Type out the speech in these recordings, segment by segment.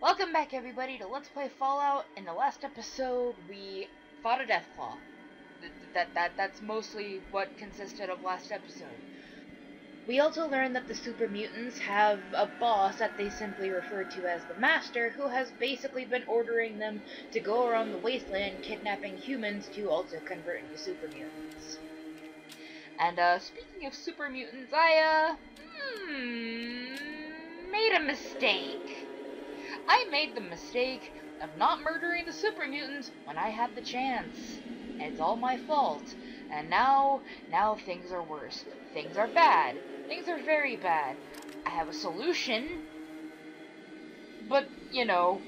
Welcome back everybody to Let's Play Fallout. In the last episode, we fought a Deathclaw. Th- That, that, that's mostly what consisted of last episode. We also learned that the super mutants have a boss that they simply refer to as the Master, who has basically been ordering them to go around the wasteland kidnapping humans to also convert into super mutants. And uh, speaking of super mutants, I uh, hmm, made a mistake. I made the mistake of not murdering the super mutants when I had the chance. And it's all my fault. And now, now things are worse. Things are bad. Things are very bad. I have a solution. But, you know,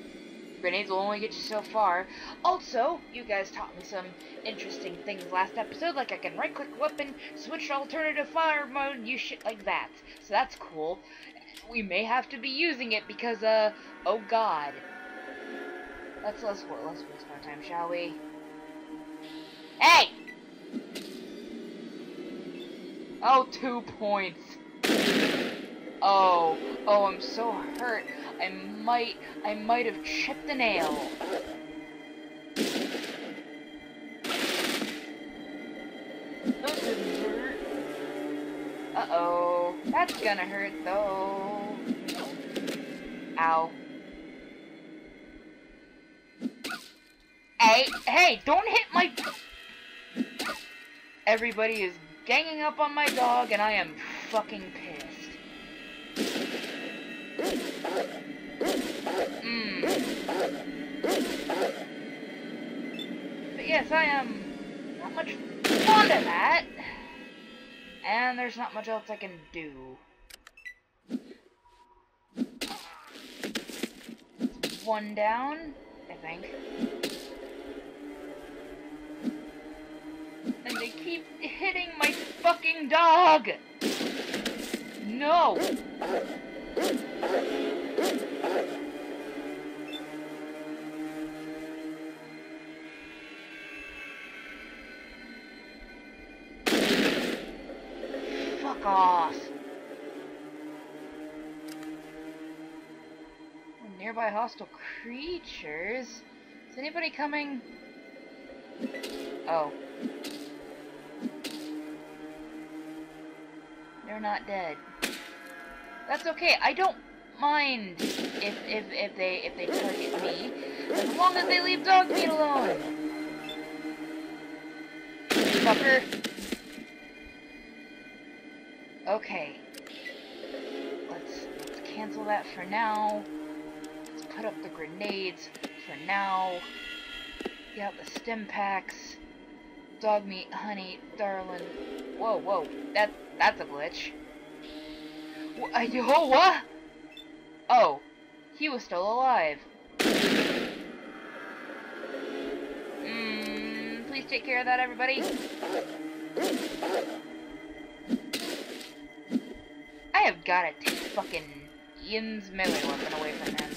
grenades will only get you so far. Also, you guys taught me some interesting things last episode, like I can right click weapon, switch to alternative fire mode, use shit like that. So that's cool. We may have to be using it because, uh, oh god. Let's, let's, let's waste more time, shall we? Hey! Oh, two points. Oh, oh, I'm so hurt. I might, I might have chipped a nail. Uh-oh. That's gonna hurt, though. Ow. Hey, hey, don't hit my... Everybody is ganging up on my dog, and I am fucking pissed. Mm. But yes, I am not much fond of that. And there's not much else I can do. One down, I think. And they keep hitting my fucking dog! No! Nearby hostile creatures? Is anybody coming? Oh. They're not dead. That's okay. I don't mind if if if they if they target me, as long as they leave Dogmeat alone. Fucker. Okay. Let's let's cancel that for now. Put up the grenades for now. Get out the stim packs. Dogmeat, honey, darling. Whoa, whoa. That that's a glitch. Yo, what? Oh, he was still alive. Mm, please take care of that, everybody. I have gotta take fucking Ian's melee weapon away from him.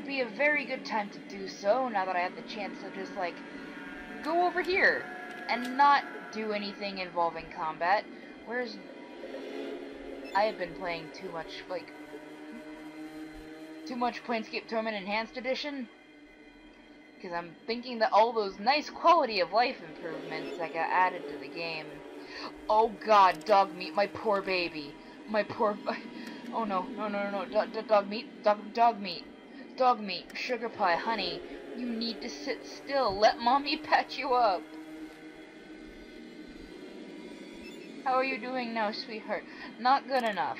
Would be a very good time to do so, now that I have the chance to just, like, go over here and not do anything involving combat. Where's... I have been playing too much, like... Too much Planescape Torment Enhanced Edition. Because I'm thinking that all those nice quality of life improvements that got added to the game. Oh god, Dogmeat, my poor baby. My poor... Oh no, no, no, no, no, dog, Dogmeat, dog, Dogmeat. Dogmeat, sugar pie, honey. You need to sit still. Let mommy pat you up. How are you doing now, sweetheart? Not good enough.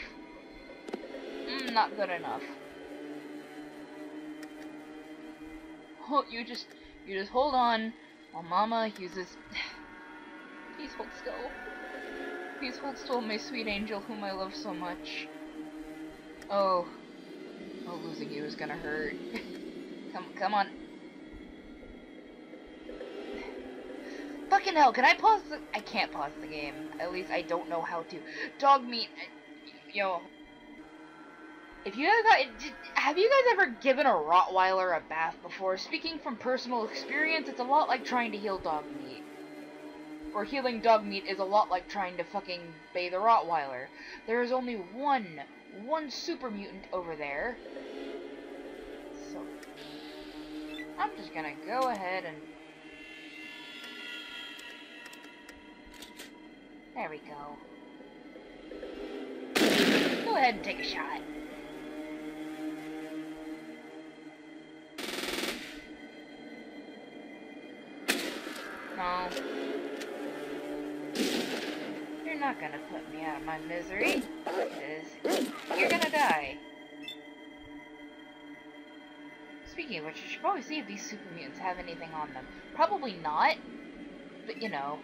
Mm, not good enough. Hold, you just, you just hold on while Mama uses. Please hold still. Please hold still, my sweet angel, whom I love so much. Oh, oh, losing you is gonna hurt. come, come on. Fucking hell, can I pause the- I can't pause the game. At least I don't know how to. Dogmeat, yo. If you ever got, have you guys ever given a Rottweiler a bath before? Speaking from personal experience, it's a lot like trying to heal Dogmeat. Or healing Dogmeat is a lot like trying to fucking bathe a Rottweiler. There is only one one super mutant over there. So I'm just gonna go ahead and There we go. Go ahead and take a shot. Gonna put me out of my misery, because you're gonna die. Speaking of which, you should probably see if these super mutants have anything on them. Probably not, but you know.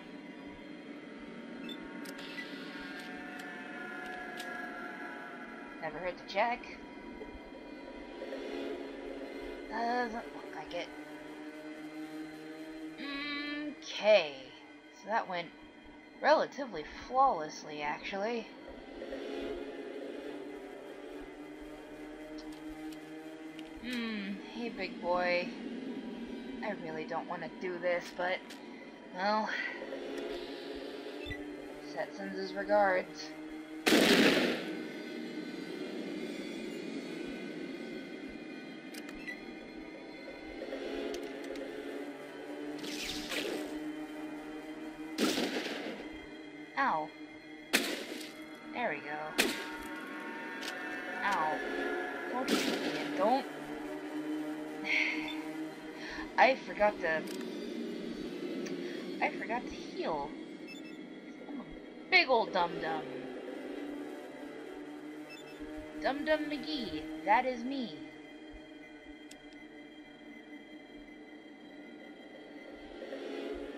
Never hurt to check. Doesn't look like it. Okay. So that went relatively flawlessly, actually. Hmm, hey big boy. I really don't want to do this, but, well, Set sends his regards. Ow. There we go. Ow. Don't shoot me again. Don't. I forgot to... I forgot to heal. I'm a big old dum-dum. Dum-Dum McGee. That is me.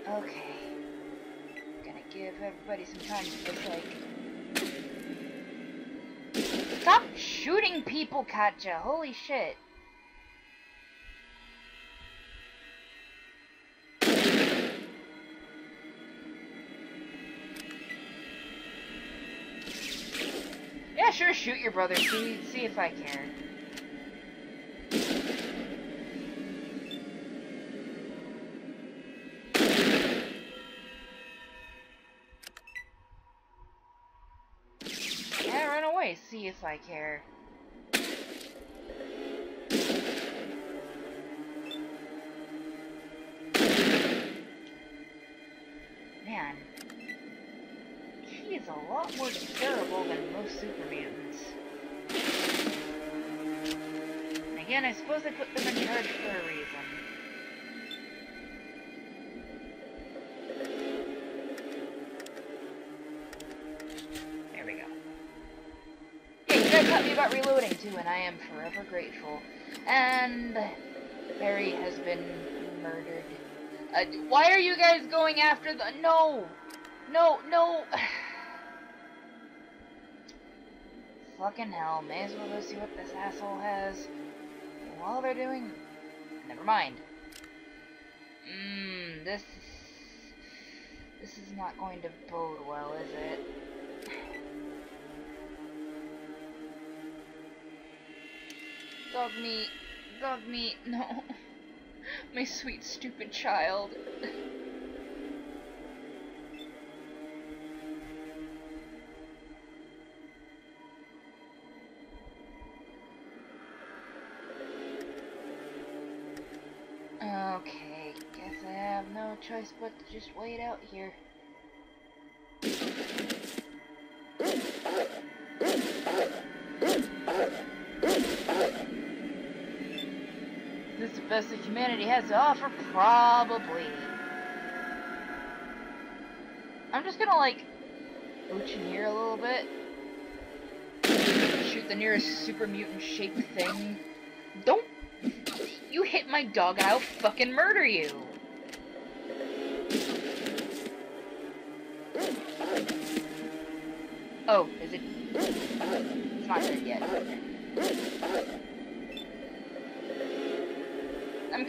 Okay. Stop shooting people, Katja! Holy shit. Yeah, sure, shoot your brother. See, see if I care. Yeah, run away. See if I care. Man, he is a lot more terrible than most super mutants. Again, I suppose I put them in charge for a reason. Am forever grateful. And Barry has been murdered. Uh, why are you guys going after the- No! No, no! Fucking hell, may as well go see what this asshole has. While they're doing... Never mind. Mmm, this is... This is not going to bode well, is it? Dog meat. Dogmeat. No. My sweet, stupid child. Okay, guess I have no choice but to just wait out here. The humanity has to offer? Probably. I'm just gonna, like, here a little bit. Shoot the nearest super mutant shaped thing. Don't you hit my dog and I'll fucking murder you. Oh, is it? It's not dead yet.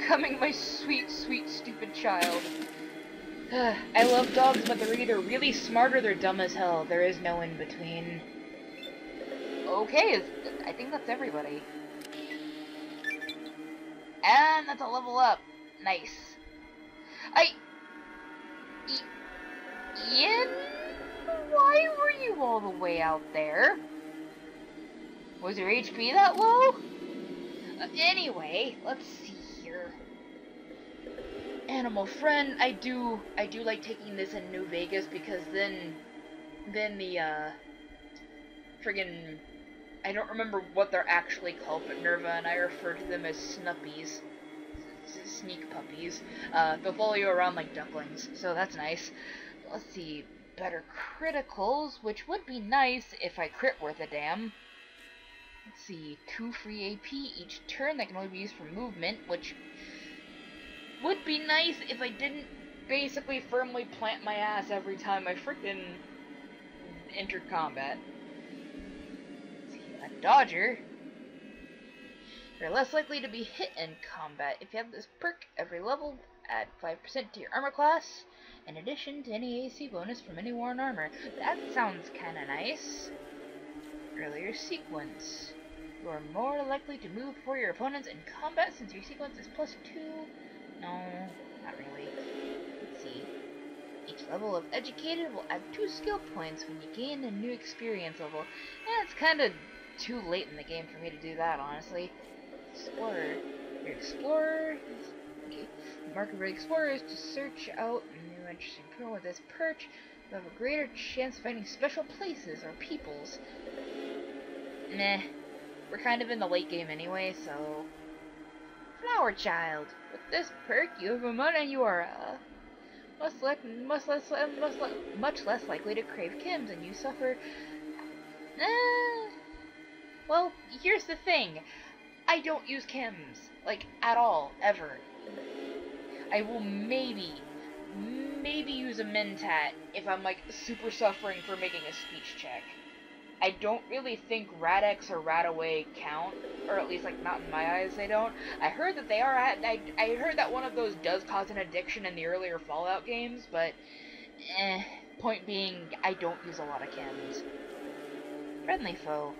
I'm coming, my sweet, sweet, stupid child. I love dogs, but they're either really smart or they're dumb as hell. There is no in between. Okay, I think that's everybody. And that's a level up. Nice. I... I Ian? Why were you all the way out there? Was your HP that low? Uh, anyway, let's see. Animal friend, I do I do like taking this in New Vegas because then then the uh friggin' I don't remember what they're actually called, but Nerva and I refer to them as snuppies. Sneak puppies. Uh, they'll follow you around like ducklings, so that's nice. Let's see, better criticals, which would be nice if I crit worth a damn. Let's see, two free AP each turn that can only be used for movement, which would be nice if I didn't basically firmly plant my ass every time I frickin' entered combat. See, a dodger. You're less likely to be hit in combat. If you have this perk, every level, add 5% to your armor class, in addition to any AC bonus from any worn armor. That sounds kinda nice. Earlier sequence. You are more likely to move for your opponents in combat since your sequence is plus 2 no, not really. Let's see. Each level of Educated will add two skill points when you gain a new experience level. Eh, it's kind of too late in the game for me to do that, honestly. Explorer. Your Explorer... Okay. The mark of Explorer is to search out new interesting people with this perk. You have a greater chance of finding special places or peoples. Meh. We're kind of in the late game anyway, so... Flower Child. With this perk, you have a mud and you are uh, much, le less, much, le much less likely to crave chems, and you suffer. Uh, well, here's the thing. I don't use chems like, at all, ever. I will maybe, maybe use a mentat if I'm, like, super suffering for making a speech check. I don't really think Rad-X or Radaway count, or at least like not in my eyes they don't. I heard that they are. I I heard that one of those does cause an addiction in the earlier Fallout games, but eh. Point being, I don't use a lot of chems. Friendly foe.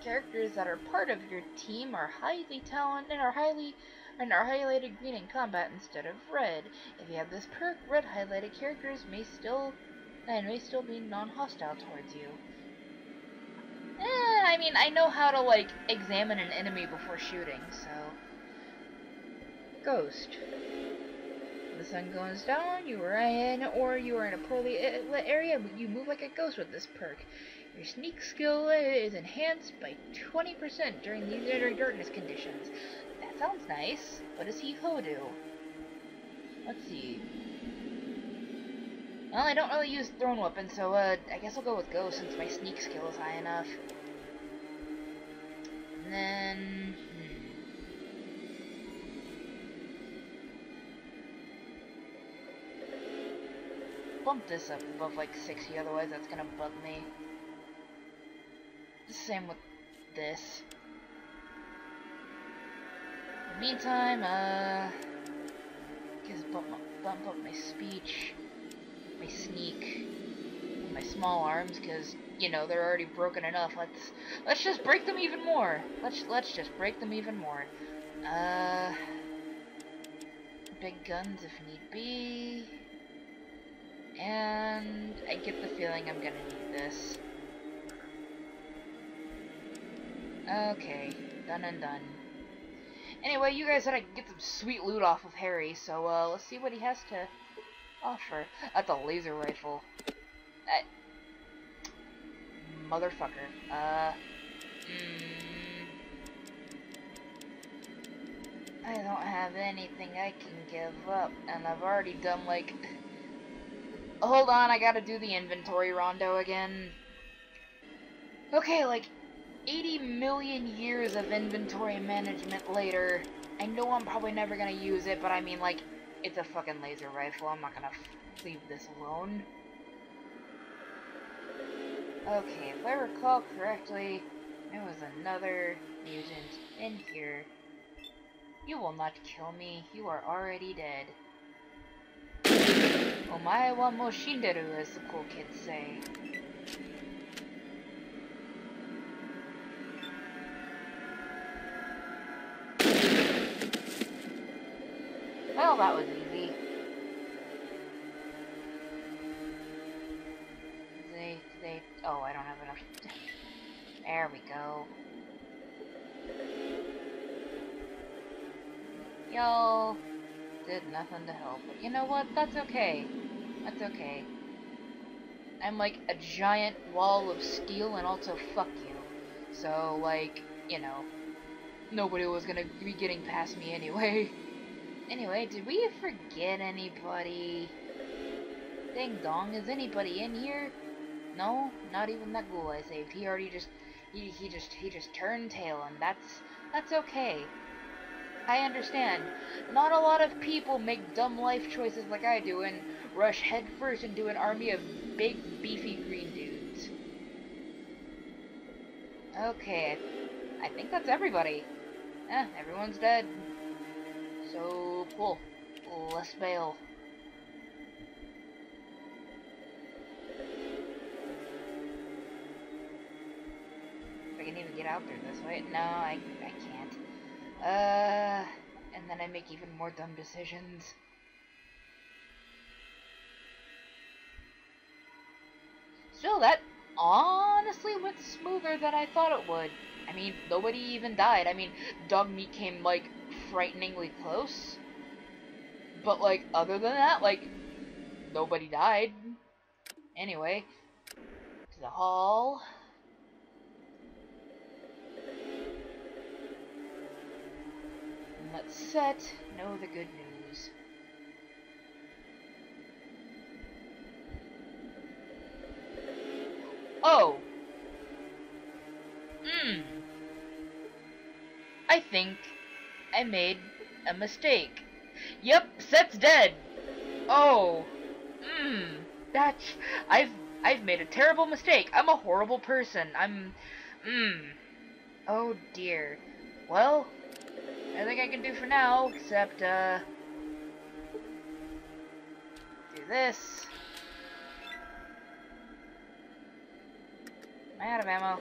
Characters that are part of your team are highly talented and are highly and are highlighted green in combat instead of red. If you have this perk, red highlighted characters may still and may still be non-hostile towards you. Eh, I mean, I know how to, like, examine an enemy before shooting, so... Ghost. The sun goes down, you are in, or you are in a poorly lit area, but you move like a ghost with this perk. Your sneak skill is enhanced by 20% during these darkness conditions. That sounds nice. What does he ho do? Let's see. Well, I don't really use thrown weapons, so uh, I guess I'll go with Ghost since my sneak skill is high enough. And then... Hmm. Bump this up above like 60, otherwise that's gonna bug me. Same with this. In the meantime, uh... Just bump, bump up my speech sneak, my small arms, because you know they're already broken enough. Let's let's just break them even more. Let's let's just break them even more. Uh, big guns if need be. And I get the feeling I'm gonna need this. Okay, done and done. Anyway, you guys said I could get some sweet loot off of Harry, so uh, let's see what he has to offer. That's a laser rifle. That motherfucker. Uh, mm, I don't have anything I can give up, and I've already done like. Hold on, I gotta do the inventory rondo again. Okay, like 80 million years of inventory management later. I know I'm probably never gonna use it, but I mean, like, it's a fucking laser rifle. I'm not gonna leave this alone. Okay, if I recall correctly, there was another mutant in here. You will not kill me. You are already dead. Omae wa mo shinderu, as the cool kids say. Well, that was easy. They, they, oh, I don't have enough. there we go. Y'all did nothing to help. But you know what? That's okay. That's okay. I'm like a giant wall of steel and also fuck you. So, like, you know, nobody was gonna be getting past me anyway. Anyway, did we forget anybody? Ding dong, is anybody in here? No, not even that ghoul I saved. He already just, he, he just, he just turned tail, and that's, that's okay. I understand. Not a lot of people make dumb life choices like I do and rush headfirst into an army of big, beefy green dudes. Okay, I think that's everybody. Eh, everyone's dead. So, cool. Let's bail. If I can even get out there this way. No, I, I can't. Uh, and then I make even more dumb decisions. Still, that honestly went smoother than I thought it would. I mean, nobody even died. I mean, Dogmeat came, like, frighteningly close. But, like, other than that, like, nobody died. Anyway, to the hall. Let's set, know the good news. Oh! Hmm. I think I made a mistake. Yep, Set's dead. Oh. Hmm. That's I've I've made a terrible mistake. I'm a horrible person. I'm Hmm. Oh dear. Well, I think I can do for now, except uh do this. I out of ammo?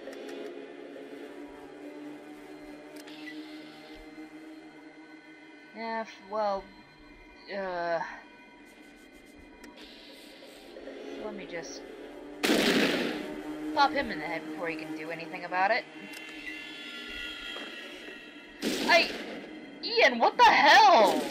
Yeah, well, uh, let me just pop him in the head before he can do anything about it. I, Ian, what the hell?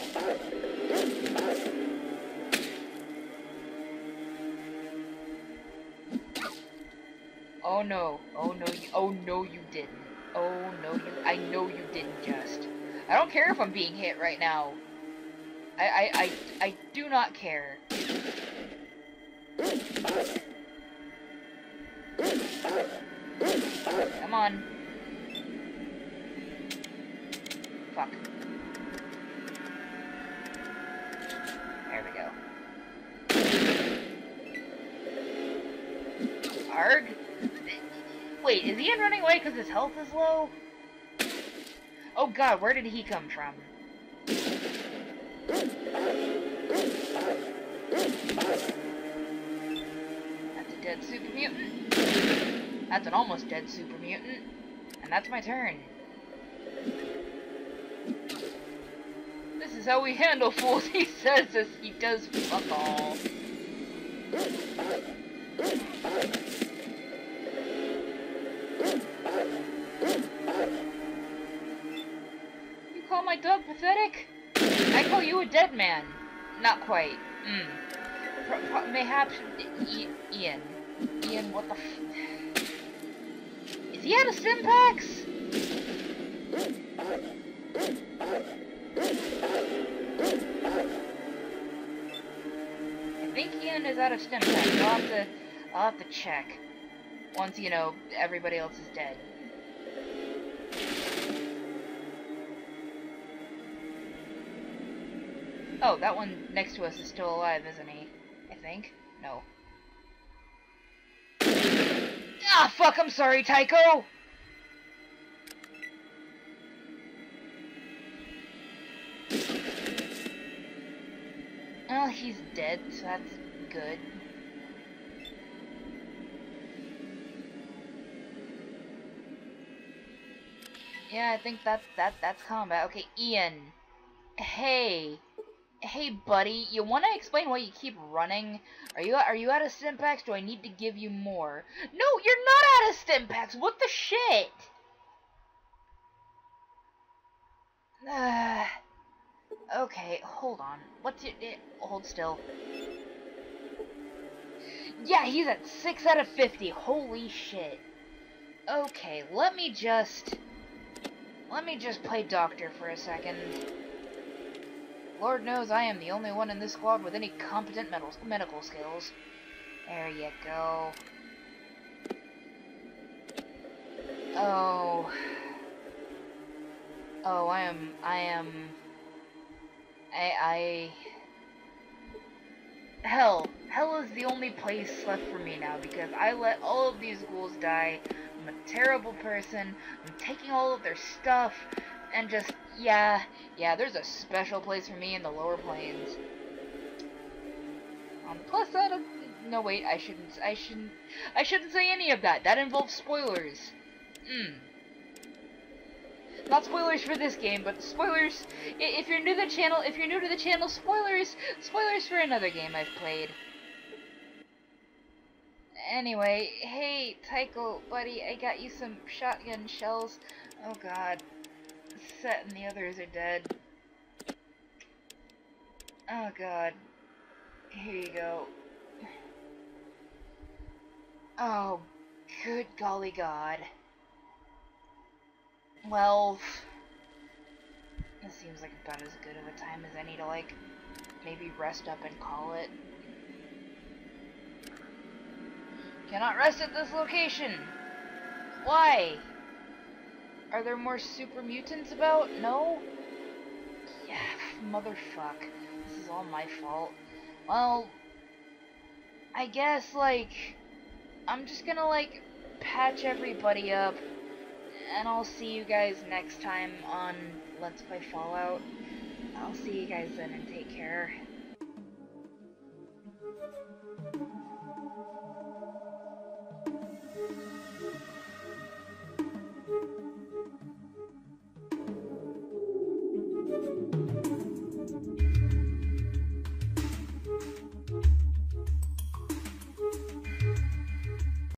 Oh no, oh no, you, oh no you didn't. Oh no you, I know you didn't just. I don't care if I'm being hit right now. I, I, I, I do not care. Come on. Fuck. There we go. Arg? Wait, is Ian running away because his health is low? Oh god, where did he come from? That's a dead super mutant. That's an almost dead super mutant. And that's my turn. This is how we handle fools, he says as he does fuck all. Dog pathetic? I call you a dead man. Not quite. Mm. Pro pro mayhaps I Ian. Ian, what the f- Is he out of Stimpaks? I think Ian is out of Stimpaks. I'll have to, I'll have to check. Once, you know, everybody else is dead. Oh, that one next to us is still alive, isn't he? I think. No. Ah, fuck, I'm sorry, Tycho! Oh, he's dead, so that's good. Yeah, I think that's that that's combat. Okay, Ian. Hey. Hey, buddy, you want to explain why you keep running? Are you are you out of Stimpaks? Do I need to give you more? No, you're not out of Stimpaks. What the shit? Uh, Okay, hold on. What's your... Eh, hold still. Yeah, he's at 6 out of 50. Holy shit. Okay, let me just... Let me just play doctor for a second. Lord knows I am the only one in this squad with any competent medical skills. There you go. Oh. Oh, I am... I am... I... I... Hell. Hell is the only place left for me now because I let all of these ghouls die. I'm a terrible person. I'm taking all of their stuff. And just, yeah, yeah, there's a special place for me in the lower planes. Um, plus that, uh, no wait, I shouldn't, I shouldn't, I shouldn't say any of that. That involves spoilers. Hmm. Not spoilers for this game, but spoilers, if you're new to the channel, if you're new to the channel, spoilers, spoilers for another game I've played. Anyway, hey, Tycho, buddy, I got you some shotgun shells. Oh god. Set and the others are dead. Oh god. Here you go. Oh, good golly god. Well, this seems like about as good of a time as any to, like, maybe rest up and call it. Cannot rest at this location! Why? Are there more super mutants about? No? Yeah, motherfuck. This is all my fault. Well, I guess, like, I'm just gonna, like, patch everybody up, and I'll see you guys next time on Let's Play Fallout. I'll see you guys then, and take care.